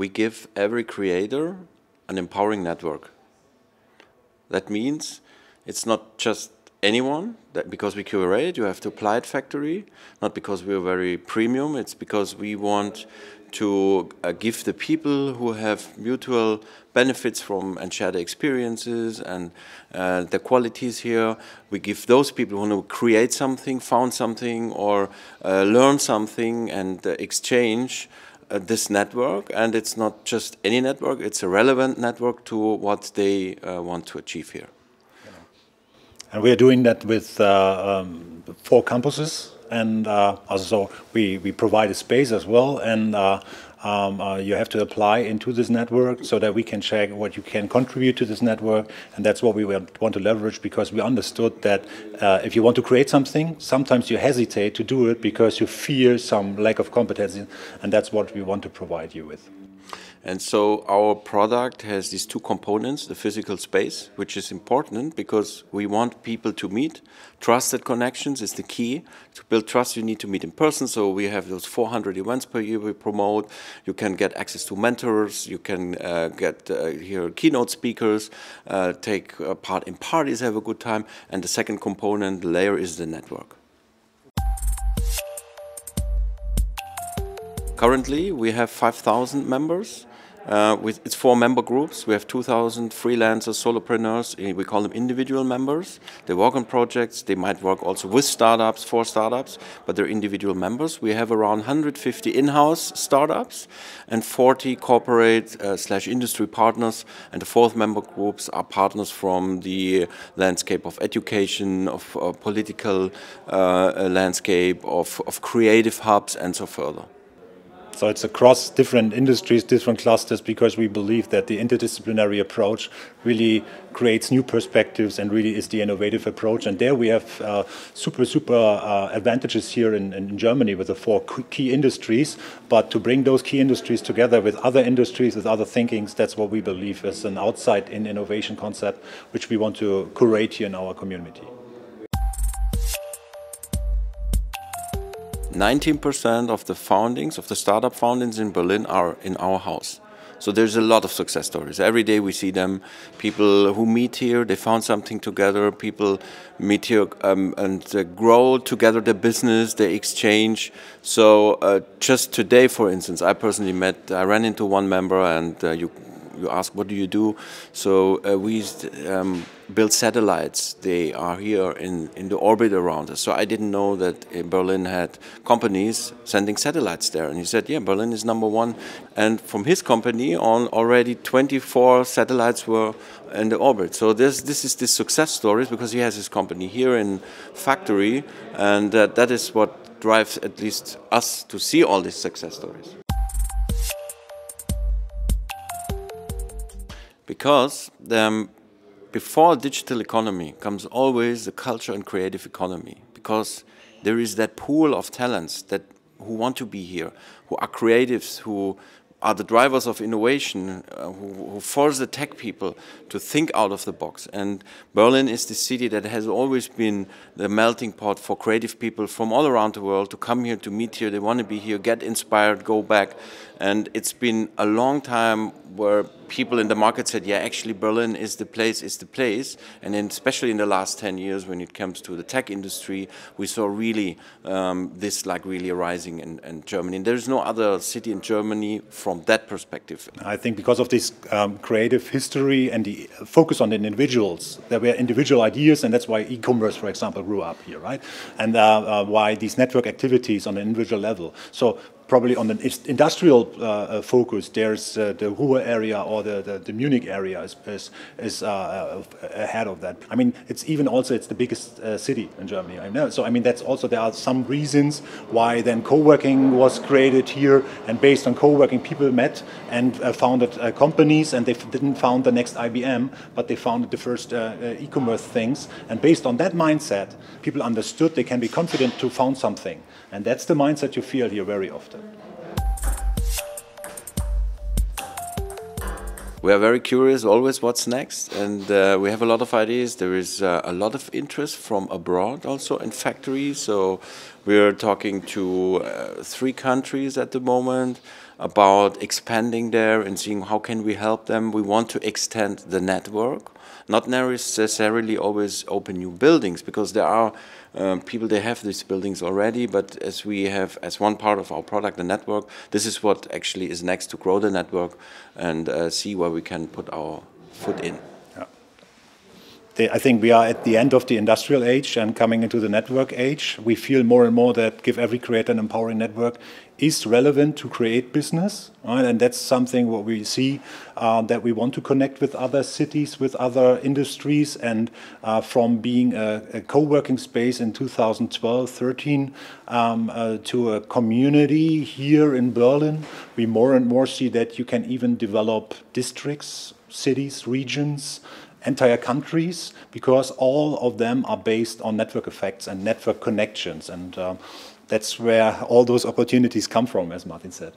we give every creator an empowering network. That means it's not just anyone that because we curate you have to apply it factory not because we're very premium it's because we want to uh, give the people who have mutual benefits from and share the experiences and uh, the qualities here. We give those people who want to create something, found something, or uh, learn something and uh, exchange this network. And it's not just any network, it's a relevant network to what they uh, want to achieve here. And we are doing that with um, four campuses and uh, also we, we provide a space as well. And uh, um, uh, you have to apply into this network so that we can check what you can contribute to this network. And that's what we want to leverage because we understood that uh, if you want to create something sometimes you hesitate to do it because you fear some lack of competence and that's what we want to provide you with. And so our product has these two components, the physical space, which is important because we want people to meet. Trusted connections is the key. To build trust, you need to meet in person. So we have those 400 events per year we promote. You can get access to mentors. You can uh, get uh, hear keynote speakers, uh, take part in parties, have a good time. And the second component layer is the network. Currently, we have 5,000 members. Uh, with it's four member groups. We have 2,000 freelancers, solopreneurs. Eh, we call them individual members. They work on projects. They might work also with startups, for startups, but they're individual members. We have around 150 in-house startups and 40 corporate uh, slash industry partners. And the fourth member groups are partners from the landscape of education, of uh, political landscape, of, of creative hubs, and so further. So it's across different industries, different clusters, because we believe that the interdisciplinary approach really creates new perspectives and really is the innovative approach. And there we have uh, super, super uh, advantages here in, in, Germany with the four key industries. But to bring those key industries together with other industries, with other thinkings, that's what we believe is an outside in innovation concept, which we want to curate here in our community. 19% of the foundings, of the startup foundings in Berlin are in our house. So there's a lot of success stories. Every day we see them. People who meet here, they found something together. People meet here um, and uh, grow together their business, they exchange. So uh, just today, for instance, I personally met, I ran into one member and uh, you you ask, what do you do? So uh, we um, build satellites. They are here in, in the orbit around us. So I didn't know that Berlin had companies sending satellites there. And he said, yeah, Berlin is number one. And from his company on, already 24 satellites were in the orbit. So this, this is this success stories because he has his company here in factory. And uh, that is what drives at least us to see all these success stories. Because um, before digital economy comes always the culture and creative economy because there is that pool of talents that who want to be here, who are creatives, who are the drivers of innovation, uh, who, who, force the tech people to think out of the box. And Berlin is the city that has always been the melting pot for creative people from all around the world to come here, to meet here. They want to be here, get inspired, go back. And it's been a long time where people in the market said, yeah, actually Berlin is the place, is the place. And then especially in the last 10 years when it comes to the tech industry, we saw really um, this like really rising in, in, Germany. And there's no other city in Germany from that perspective. I think because of this um, creative history and the focus on the individuals, there were individual ideas and that's why e-commerce, for example, grew up here, right? And uh, uh, why these network activities on an individual level. So probably on the industrial uh, uh, focus, there's uh, the Ruhr area or the, the, the Munich area is, is, is uh, ahead of that. I mean, it's even also, it's the biggest uh, city in Germany. I know. So, I mean, that's also, there are some reasons why then co-working was created here and based on co-working, people met and uh, founded companies and they didn't found the next IBM, but they founded the first e-commerce things. And based on that mindset, people understood they can be confident to found something. And that's the mindset you feel here very often. We are very curious always what's next, and uh, we have a lot of ideas. There is uh, a lot of interest from abroad also in factories. So we're talking to uh, three countries at the moment about expanding there and seeing how can we help them. We want to extend the network, not necessarily always open new buildings because there are um, people they have these buildings already but as we have as one part of our product the network this is what actually is next to grow the network and uh, see where we can put our foot in I think we are at the end of the industrial age and coming into the network age. We feel more and more that Give Every Creator an Empowering Network is relevant to create business. Right? And that's something what we see uh, that we want to connect with other cities, with other industries. And uh, from being a, a co-working space in 2012, 13 um, uh, to a community here in Berlin, we more and more see that you can even develop districts, cities, regions, entire countries because all of them are based on network effects and network connections. And um, that's where all those opportunities come from, as Martin said.